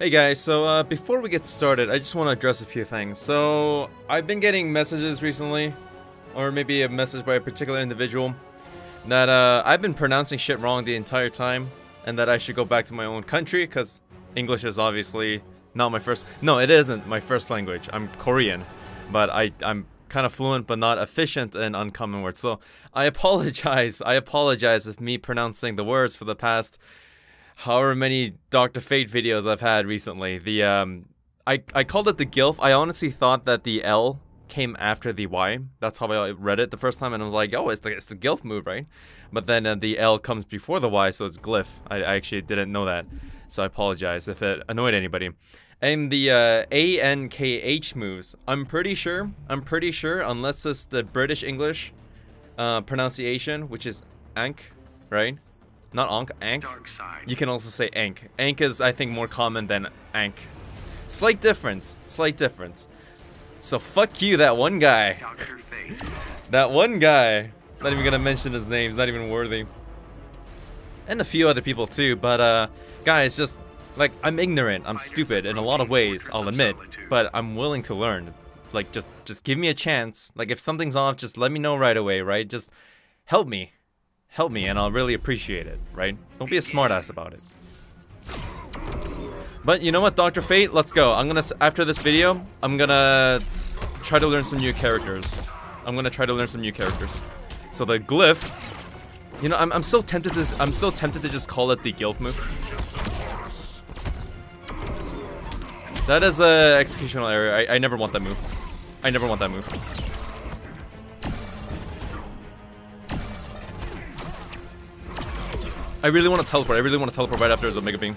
Hey guys, so uh, before we get started, I just want to address a few things. So, I've been getting messages recently, or maybe a message by a particular individual, that uh, I've been pronouncing shit wrong the entire time, and that I should go back to my own country, because English is obviously not my first- No, it isn't my first language. I'm Korean, but I, I'm kind of fluent but not efficient in uncommon words. So, I apologize. I apologize if me pronouncing the words for the past however many Dr. Fate videos I've had recently. The um I I called it the GILF. I honestly thought that the L came after the Y. That's how I read it the first time and I was like, "Oh, it's the it's the GILF move, right?" But then uh, the L comes before the Y, so it's glyph. I, I actually didn't know that. So I apologize if it annoyed anybody. And the uh, A N K H moves, I'm pretty sure, I'm pretty sure, unless it's the British English uh, pronunciation, which is Ank, right? Not Ankh, Ank. You can also say Ank. Ank is, I think, more common than Ank. Slight difference. Slight difference. So fuck you, that one guy. that one guy. Not even gonna mention his name. He's not even worthy. And a few other people too. But uh, guys, just like I'm ignorant. I'm stupid in a lot of ways. I'll admit. But I'm willing to learn. Like just, just give me a chance. Like if something's off, just let me know right away. Right? Just help me help me and I'll really appreciate it, right? Don't be a smartass about it. But you know what, Dr. Fate? Let's go. I'm gonna, after this video, I'm gonna try to learn some new characters. I'm gonna try to learn some new characters. So the glyph, you know, I'm, I'm so tempted to, I'm so tempted to just call it the glyph move. That is a executional error. I, I never want that move. I never want that move. I really want to teleport. I really want to teleport right after his Omega Beam.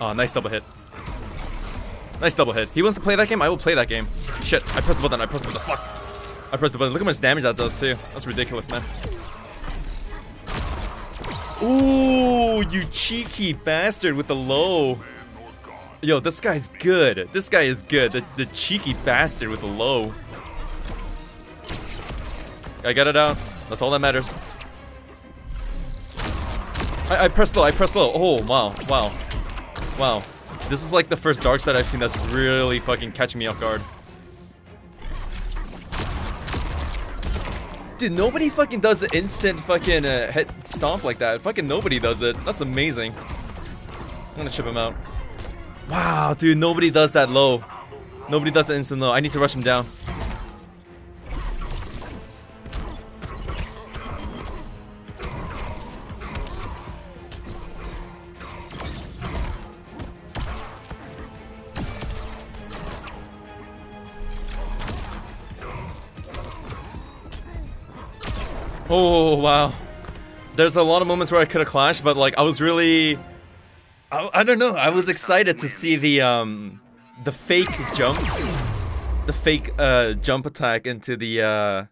Oh, nice double hit. Nice double hit. He wants to play that game? I will play that game. Shit, I pressed the button. I pressed the button. Fuck. I pressed the button. Look how much damage that does, too. That's ridiculous, man. Ooh, you cheeky bastard with the low. Yo, this guy's good. This guy is good. The, the cheeky bastard with the low. I got it out. That's all that matters. I, I pressed low, I pressed low. Oh, wow, wow. Wow. This is like the first Darkseid I've seen that's really fucking catching me off guard. Dude, nobody fucking does an instant fucking uh, head stomp like that. Fucking nobody does it. That's amazing. I'm gonna chip him out. Wow, dude, nobody does that low. Nobody does the instant low. I need to rush him down. Oh, wow. There's a lot of moments where I could have clashed, but like I was really I, I don't know, I was excited to see the um the fake jump the fake uh jump attack into the uh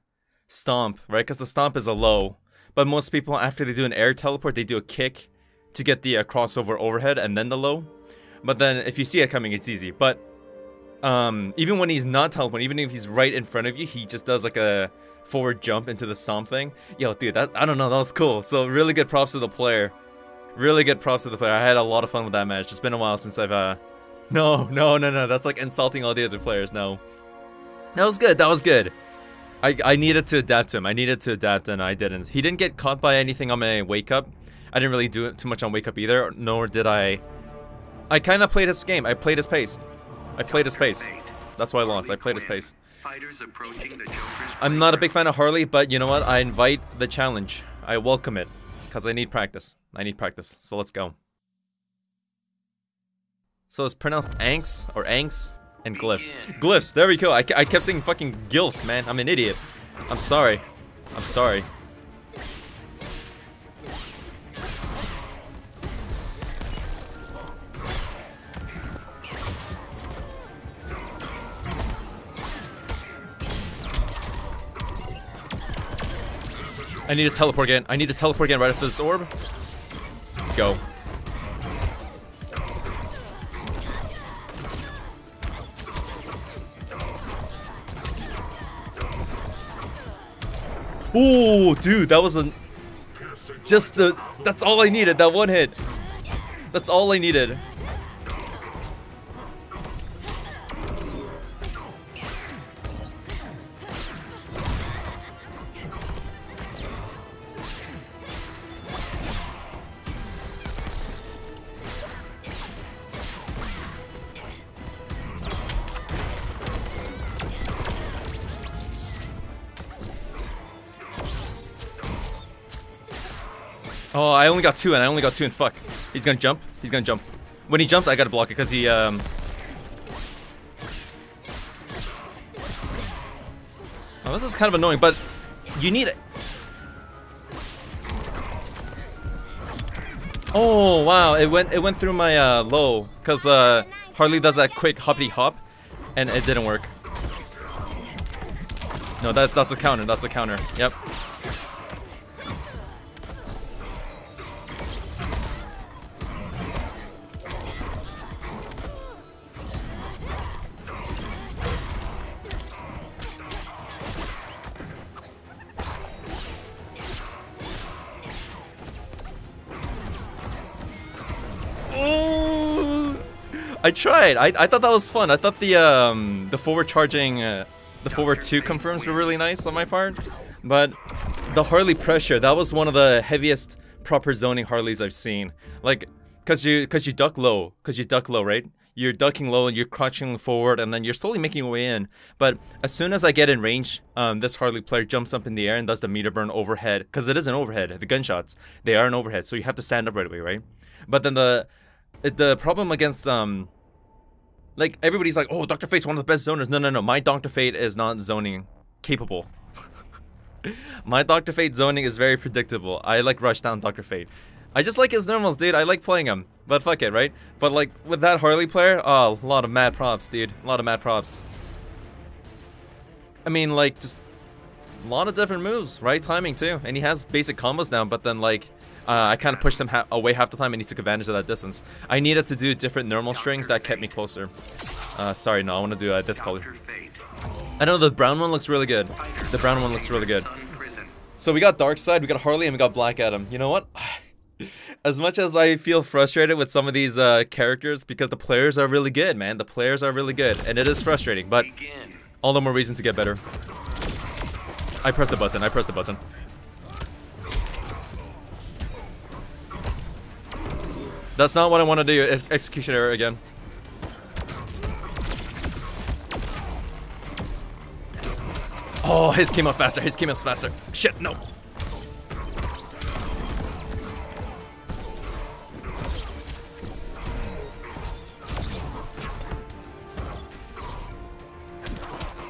stomp, right? Cuz the stomp is a low. But most people after they do an air teleport, they do a kick to get the uh, crossover overhead and then the low. But then if you see it coming, it's easy. But um even when he's not teleporting, even if he's right in front of you, he just does like a forward jump into the stomp thing. Yo, dude, that I don't know, that was cool. So really good props to the player. Really good props to the player. I had a lot of fun with that match. It's been a while since I've uh No, no, no, no. That's like insulting all the other players. No. That was good. That was good. I I needed to adapt to him. I needed to adapt and I didn't. He didn't get caught by anything on my wake up. I didn't really do it too much on wake up either, nor did I I kind of played his game. I played his pace. I played his pace. That's why I lost. I played his pace. I'm not a big fan of Harley, but you know what? I invite the challenge. I welcome it. Because I need practice. I need practice. So let's go. So it's pronounced Anks or Anks and Glyphs. Glyphs, there we go. I, I kept saying fucking Gilfs, man. I'm an idiot. I'm sorry. I'm sorry. I need to teleport again. I need to teleport again right after this orb. Go. Ooh, dude, that was a Just the, that's all I needed, that one hit. That's all I needed. Oh, I only got two, and I only got two, and fuck. He's gonna jump. He's gonna jump. When he jumps, I gotta block it, because he, um... Oh, this is kind of annoying, but you need it. Oh, wow, it went it went through my, uh, low, because, uh, Harley does that quick hoppity hop, and it didn't work. No, that's, that's a counter, that's a counter. Yep. I tried. I, I thought that was fun. I thought the um the forward charging, uh, the forward two confirms were really nice on my part, but the Harley pressure that was one of the heaviest proper zoning Harleys I've seen. Like, cause you cause you duck low, cause you duck low, right? You're ducking low and you're crouching forward, and then you're slowly making your way in. But as soon as I get in range, um, this Harley player jumps up in the air and does the meter burn overhead, cause it is an overhead. The gunshots they are an overhead, so you have to stand up right away, right? But then the the problem against um like everybody's like, oh, Dr. Fate's one of the best zoners. No, no, no. My Dr. Fate is not zoning capable. My Dr. Fate zoning is very predictable. I like rush down Dr. Fate. I just like his normals, dude. I like playing him. But fuck it, right? But like with that Harley player, oh, a lot of mad props, dude. A lot of mad props. I mean, like, just a lot of different moves, right? Timing too. And he has basic combos now, but then like uh, I kind of pushed him ha away half the time and he took advantage of that distance. I needed to do different normal strings that kept me closer. Uh, sorry, no, I want to do uh, this color. I know the brown one looks really good. The brown one looks really good. So we got Darkseid, we got Harley, and we got Black Adam. You know what? as much as I feel frustrated with some of these uh, characters, because the players are really good, man. The players are really good, and it is frustrating, but all the more reason to get better. I pressed the button, I pressed the button. That's not what I want to do. Ex execution error again. Oh, his came faster. His came faster. Shit, no.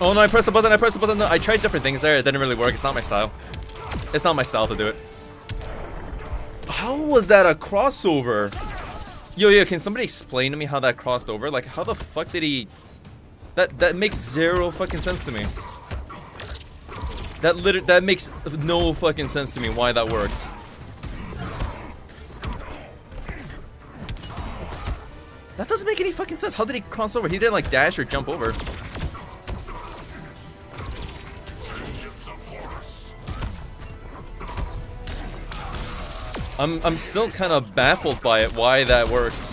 Oh no, I pressed the button, I pressed the button. No, I tried different things there. It didn't really work. It's not my style. It's not my style to do it. How was that a crossover? Yo, yo, can somebody explain to me how that crossed over? Like, how the fuck did he... That that makes zero fucking sense to me. That liter that makes no fucking sense to me why that works. That doesn't make any fucking sense. How did he cross over? He didn't like dash or jump over. I'm, I'm still kind of baffled by it, why that works.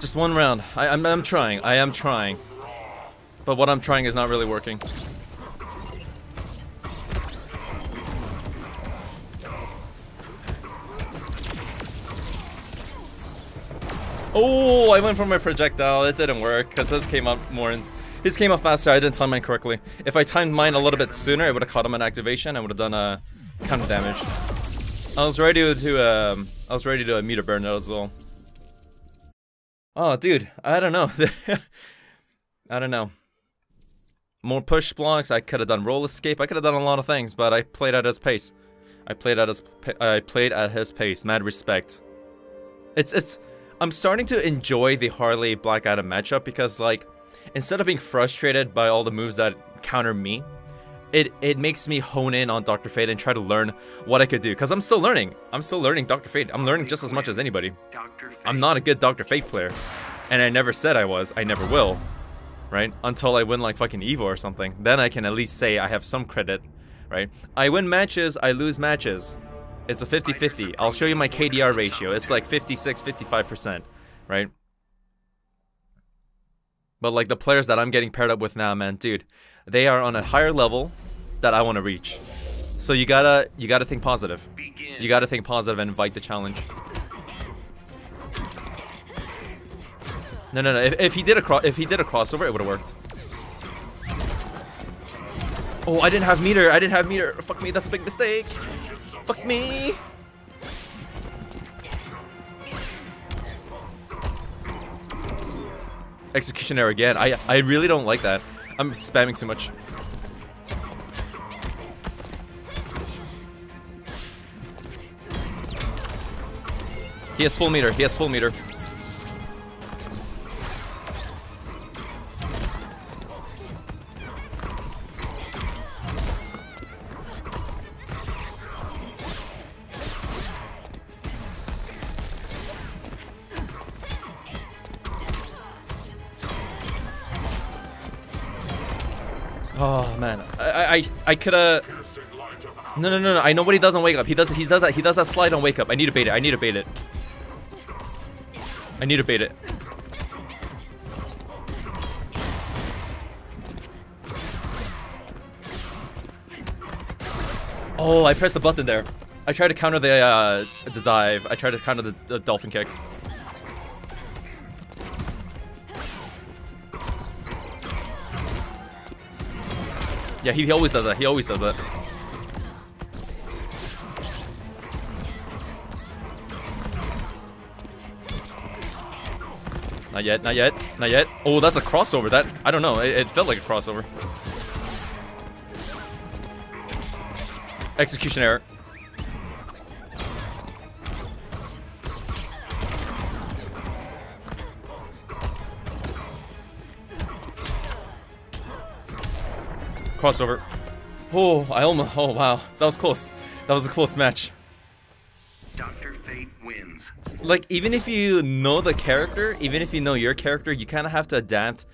Just one round. I, I'm, I'm trying. I am trying. But what I'm trying is not really working. Oh, I went for my projectile. It didn't work because his came up more. his came up faster. I didn't time mine correctly. If I timed mine a little bit sooner, I would have caught him in activation. I would have done a kind of damage. I was ready to um, I was ready to a meter burn as well. Oh, dude, I don't know. I don't know. More push blocks. I could have done roll escape. I could have done a lot of things, but I played at his pace. I played at his. I played at his pace. Mad respect. It's it's I'm starting to enjoy the Harley Black Adam matchup because like instead of being frustrated by all the moves that counter me, it it makes me hone in on Dr. Fate and try to learn what I could do because I'm still learning. I'm still learning Dr. Fate. I'm learning just as much as anybody. I'm not a good Dr. Fate player. And I never said I was. I never will. Right? Until I win like fucking Evo or something. Then I can at least say I have some credit. Right? I win matches, I lose matches. It's a 50-50. I'll show you my KDR ratio. It's like 56, 55%. Right? But like the players that I'm getting paired up with now, man, dude, they are on a higher level that I want to reach. So you gotta you gotta think positive. You gotta think positive and invite the challenge. No, no, no. If, if he did a if he did a crossover, it would have worked. Oh, I didn't have meter. I didn't have meter. Fuck me. That's a big mistake. Fuck me. Executioner again. I I really don't like that. I'm spamming too much. He has full meter. He has full meter. Man, I I I could have. No no no no! I know what he does on wake up. He does he does that he does that slide on wake up. I need to bait it. I need to bait it. I need to bait it. Oh, I pressed the button there. I tried to counter the uh, the dive. I tried to counter the, the dolphin kick. Yeah, he, he always does that. He always does that. Not yet, not yet, not yet. Oh, that's a crossover. That, I don't know. It, it felt like a crossover. Execution error. Crossover. Oh, I almost. Oh, wow. That was close. That was a close match. Dr. Fate wins. Like, even if you know the character, even if you know your character, you kind of have to adapt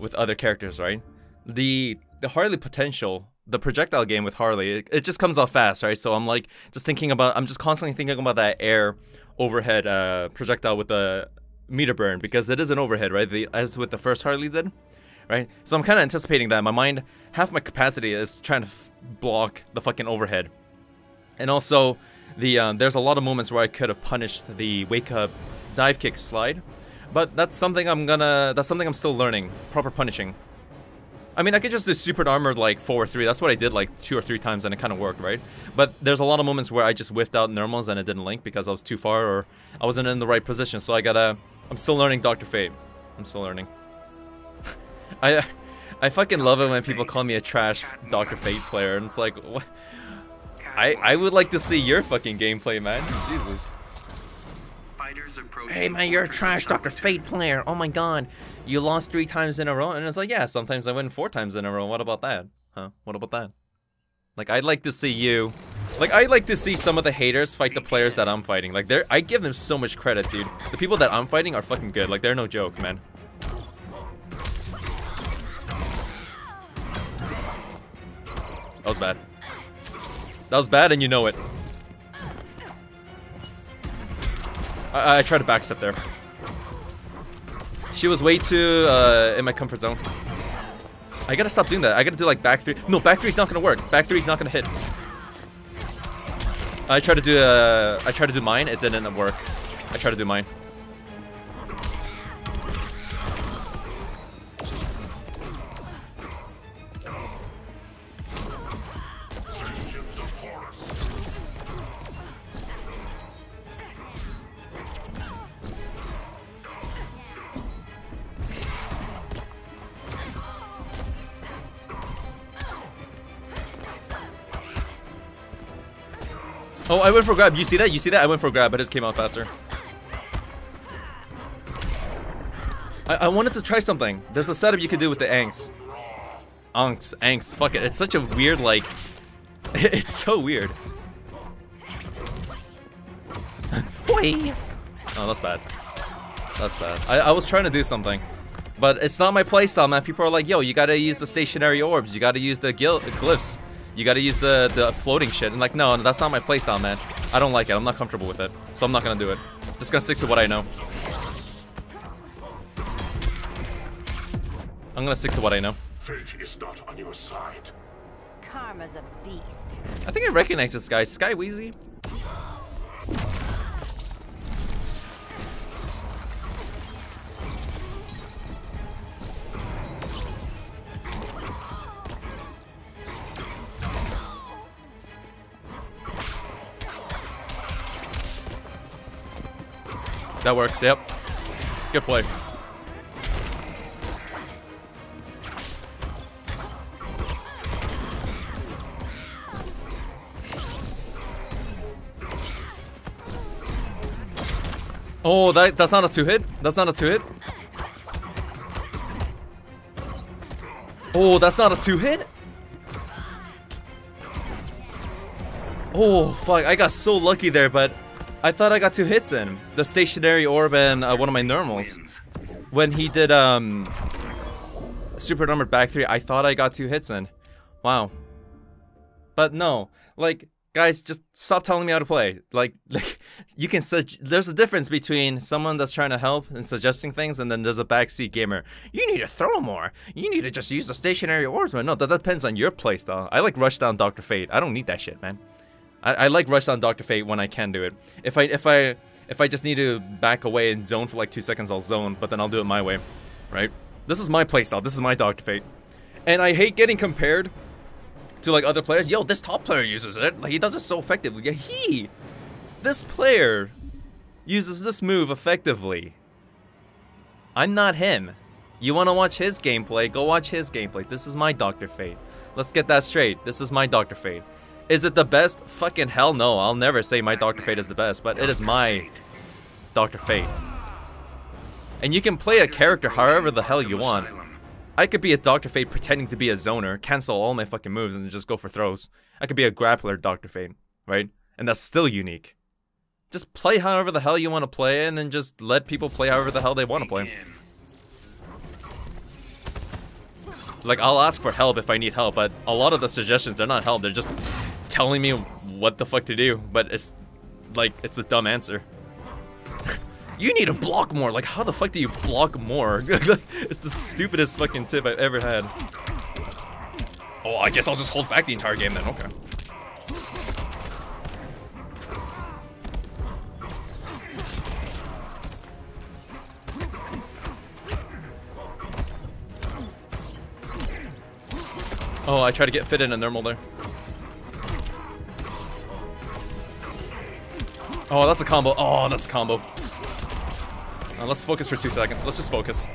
with other characters, right? The the Harley potential, the projectile game with Harley, it, it just comes off fast, right? So I'm like, just thinking about, I'm just constantly thinking about that air overhead uh, projectile with the meter burn because it is an overhead, right? The, as with the first Harley did right? So I'm kind of anticipating that. My mind, half my capacity is trying to block the fucking overhead. And also, the um, there's a lot of moments where I could have punished the wake up dive kick slide, but that's something I'm gonna that's something I'm still learning. Proper punishing. I mean, I could just do super armored like 4 or 3. That's what I did like two or three times and it kind of worked, right? But there's a lot of moments where I just whiffed out normals and it didn't link because I was too far or I wasn't in the right position. So I gotta... I'm still learning Dr. Fate. I'm still learning. I I fucking love it when people call me a trash Dr. Fate player, and it's like, what? I, I would like to see your fucking gameplay, man. Jesus. Hey man, you're a trash Dr. Fate player. Oh my god. You lost three times in a row. And it's like, yeah, sometimes I win four times in a row. What about that? Huh? What about that? Like, I'd like to see you... Like, I'd like to see some of the haters fight the players that I'm fighting. Like, they're... I give them so much credit, dude. The people that I'm fighting are fucking good. Like, they're no joke, man. That was bad. That was bad and you know it. I, I tried to backstep there. She was way too uh, in my comfort zone. I gotta stop doing that. I gotta do like back three. No, back three is not gonna work. Back three is not gonna hit. I tried to do uh, I tried to do mine. It didn't work. I tried to do mine. Oh, I went for grab. You see that? You see that? I went for grab, but it came out faster. I, I wanted to try something. There's a setup you could do with the Anks. Anks, Anks, fuck it. It's such a weird, like... It's so weird. oh, that's bad. That's bad. I, I was trying to do something. But it's not my playstyle, man. People are like, yo, you gotta use the stationary orbs. You gotta use the glyphs. You gotta use the, the floating shit. And like, no, that's not my playstyle, man. I don't like it. I'm not comfortable with it. So I'm not gonna do it. Just gonna stick to what I know. I'm gonna stick to what I know. Fate is not on your side. Karma's a beast. I think I recognize this guy. Sky Wheezy? That works, yep. Good play. Oh, that that's not a two hit. That's not a two hit. Oh, that's not a two hit. Oh, fuck. I got so lucky there, but I thought I got two hits in. The stationary orb and uh, one of my normals. When he did um super numbered back three, I thought I got two hits in. Wow. But no, like guys, just stop telling me how to play. Like, like you can. There's a difference between someone that's trying to help and suggesting things, and then there's a backseat gamer. You need to throw more. You need to just use the stationary orbs, man. No, that depends on your playstyle. I like rush down Doctor Fate. I don't need that shit, man. I, I like rush on Doctor Fate when I can do it. If I if I if I just need to back away and zone for like two seconds, I'll zone, but then I'll do it my way, right? This is my playstyle. This is my Doctor Fate, and I hate getting compared to like other players. Yo, this top player uses it. Like he does it so effectively. Yeah, he, this player, uses this move effectively. I'm not him. You want to watch his gameplay? Go watch his gameplay. This is my Doctor Fate. Let's get that straight. This is my Doctor Fate. Is it the best? Fucking hell no. I'll never say my Doctor Fate is the best, but it is my Doctor Fate. And you can play a character however the hell you want. I could be a Dr. Fate pretending to be a zoner, cancel all my fucking moves, and just go for throws. I could be a grappler Dr. Fate, right? And that's still unique. Just play however the hell you want to play, and then just let people play however the hell they want to play. Like, I'll ask for help if I need help, but a lot of the suggestions, they're not help. They're just telling me what the fuck to do, but it's like, it's a dumb answer. you need to block more. Like, how the fuck do you block more? it's the stupidest fucking tip I've ever had. Oh, I guess I'll just hold back the entire game then. Okay. Oh, I tried to get fit in a normal there. Oh, that's a combo. Oh, that's a combo. Uh, let's focus for two seconds. Let's just focus.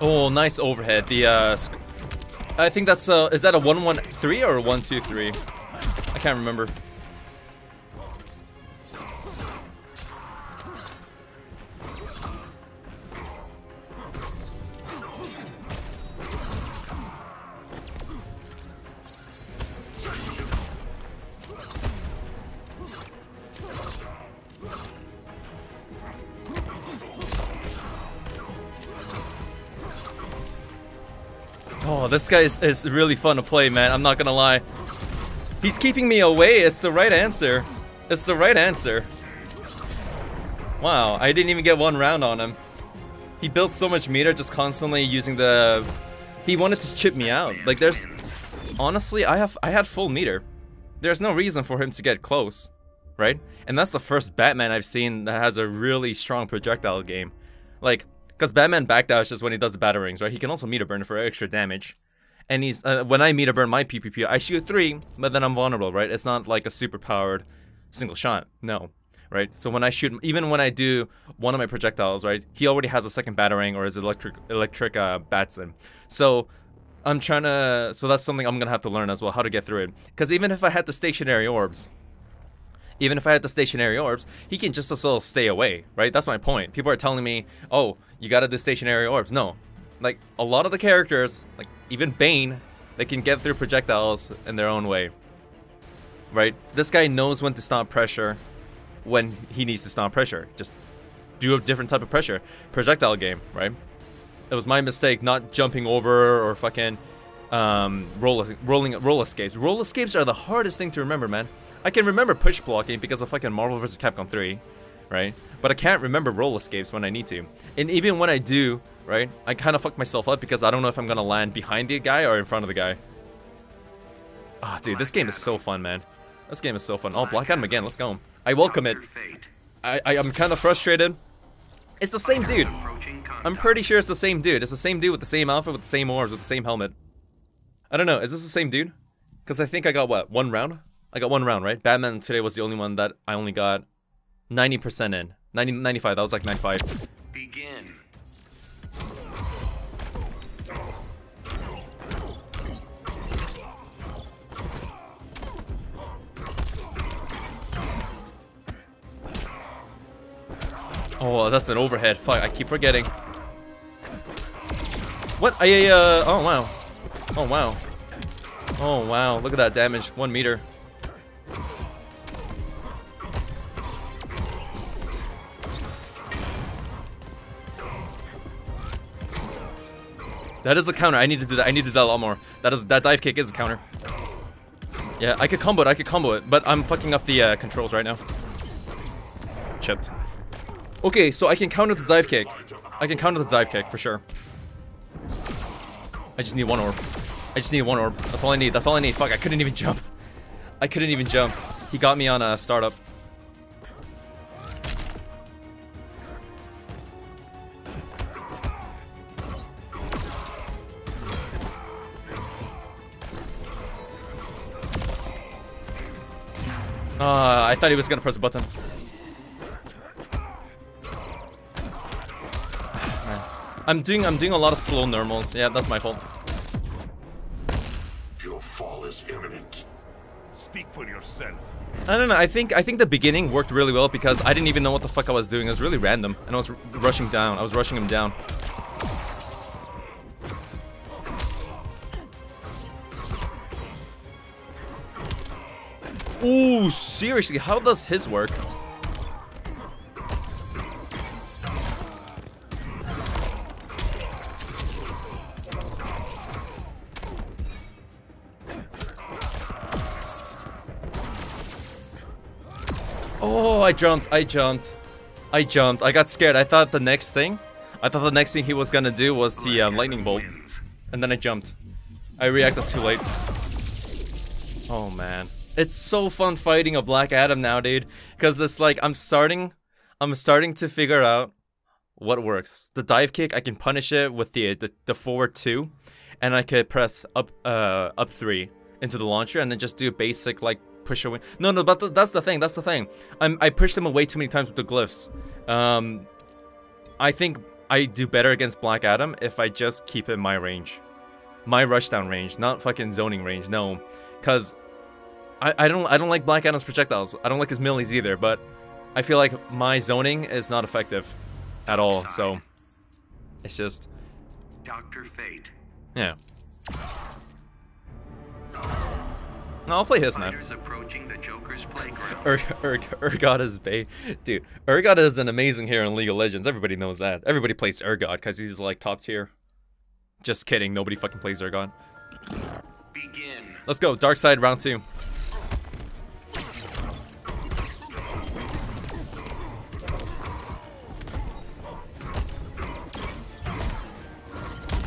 Oh, nice overhead. The uh, I think that's uh, is that a one one three or a one two three? I can't remember. This guy is, is really fun to play, man. I'm not gonna lie. He's keeping me away. It's the right answer. It's the right answer. Wow, I didn't even get one round on him. He built so much meter just constantly using the... He wanted to chip me out. Like, there's... Honestly, I have I had full meter. There's no reason for him to get close, right? And that's the first Batman I've seen that has a really strong projectile game. Like, because Batman backdashes when he does the batarangs, right? He can also meter burn for extra damage. And he's uh, when I meter burn my PPP, I shoot three, but then I'm vulnerable, right? It's not like a super powered single shot. No. right? So when I shoot, even when I do one of my projectiles, right, he already has a second batarang or his electric electric uh, bats in. So I'm trying to. So that's something I'm gonna have to learn as well, how to get through it. Because even if I had the stationary orbs, even if I had the stationary orbs, he can just as well stay away, right? That's my point. People are telling me, oh, you gotta do stationary orbs. No. Like, a lot of the characters, like, even Bane, they can get through projectiles in their own way. Right? This guy knows when to stop pressure when he needs to stop pressure. Just do a different type of pressure. Projectile game, right? It was my mistake not jumping over or fucking um, roll, rolling roll escapes. Roll escapes are the hardest thing to remember, man. I can remember push blocking because of fucking Marvel vs. Capcom 3, right? But I can't remember roll escapes when I need to. And even when I do, right, I kind of fucked myself up because I don't know if I'm gonna land behind the guy or in front of the guy. Ah, dude, this game is so fun, man. This game is so fun. Oh, Black Adam again, let's go. I welcome it. I, I I'm kind of frustrated. It's the same dude. I'm pretty sure it's the same dude. It's the same dude with the same outfit, with the same orbs, with the same helmet. I don't know. Is this the same dude? Because I think I got what one round. I got one round, right? Batman today was the only one that I only got 90% in. 90, 95. That was like 95. Begin. Oh, that's an overhead. Fuck, I keep forgetting. What? I, uh, oh wow. Oh wow. Oh wow, look at that damage. One meter. That is a counter. I need to do that. I need to do that a lot more. That is that dive kick is a counter. Yeah, I could combo it. I could combo it, but I'm fucking up the uh, controls right now. Chipped. Okay, so I can counter the dive kick. I can counter the dive kick for sure. I just need one orb. I just need one orb. That's all I need. That's all I need. Fuck, I couldn't even jump. I couldn't even jump. He got me on a startup. Uh, I thought he was gonna press a button. I'm doing I'm doing a lot of slow normals. Yeah, that's my fault. Your fall is imminent. Speak for yourself. I don't know. I think I think the beginning worked really well because I didn't even know what the fuck I was doing. It was really random, and I was r- rushing down. I was rushing him down. Ooh, seriously, how does his work? Oh, I jumped. I jumped. I jumped. I got scared. I thought the next thing, I thought the next thing he was gonna do was the um, lightning bolt, and then I jumped. I reacted too late. Oh man, it's so fun fighting a Black Adam now, dude. Cause it's like I'm starting, I'm starting to figure out what works. The dive kick, I can punish it with the the, the forward two, and I could press up uh up three into the launcher and then just do a basic like push away. No, no, but th- that's the thing. That's the thing. I'm I pushed him away too many times with the glyphs. Um, I think I do better against Black Adam if I just keep in my range, my rushdown range, not fucking zoning range. No, cause I I don't I don't like Black Adam's projectiles. I don't like his millies either. But I feel like my zoning is not effective at all. So it's just Dr. Fate. yeah. No, I'll play his man. Fighters approaching the Joker's playground. Ur Ur Urgot is Bay. Dude, Urgot is an amazing hero in League of Legends. Everybody knows that. Everybody plays Urgot because he's like top tier. Just kidding. Nobody fucking plays Urgot. Begin. Let's go. Darkseid round two.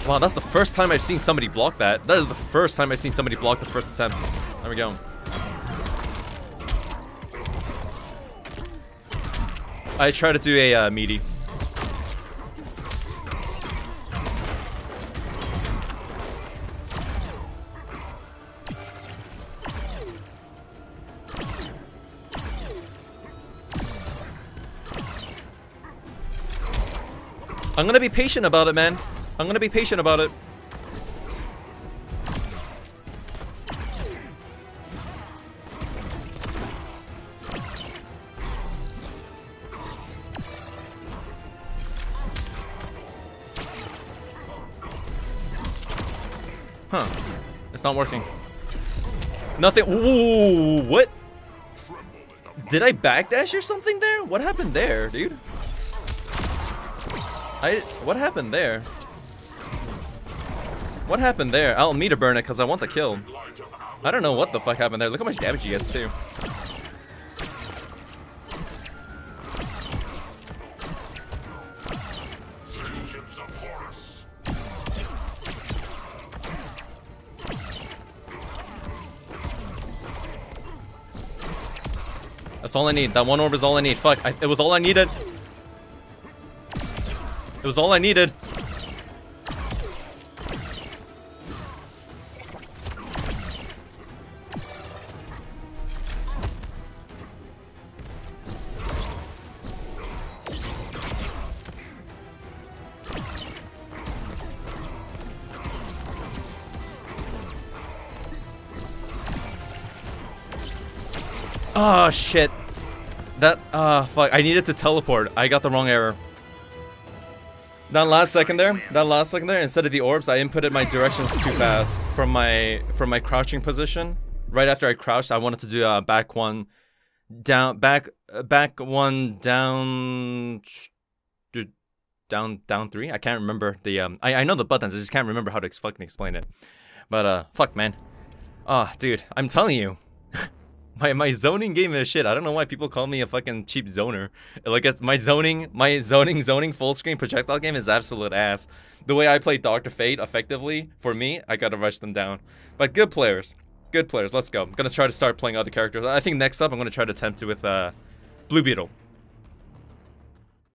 Wow, that's the first time I've seen somebody block that. That is the first time I've seen somebody block the first attempt. There we go. I try to do a uh, meaty. I'm gonna be patient about it, man. I'm gonna be patient about it. Not working. Nothing. Ooh, what? Did I backdash or something there? What happened there, dude? I. What happened there? What happened there? I'll me to burn it because I want the kill. I don't know what the fuck happened there. Look how much damage he gets too. That's all I need. That one orb is all I need. Fuck. I, it was all I needed. It was all I needed. Oh shit. That uh fuck. I needed to teleport. I got the wrong error. That last second there, that last second there, instead of the orbs, I inputted my directions too fast from my from my crouching position. Right after I crouched, I wanted to do a back one, down, back, uh, back one, down, down, down three. I can't remember the um. I I know the buttons. I just can't remember how to fucking explain it. But uh, fuck man. Ah, dude, I'm telling you. My my zoning game is shit. I don't know why people call me a fucking cheap zoner. Like it's my zoning, my zoning zoning full screen projectile game is absolute ass. The way I play Doctor Fate effectively, for me, I gotta rush them down. But good players, good players. Let's go. I'm gonna try to start playing other characters. I think next up I'm gonna try to attempt it with uh, Blue Beetle.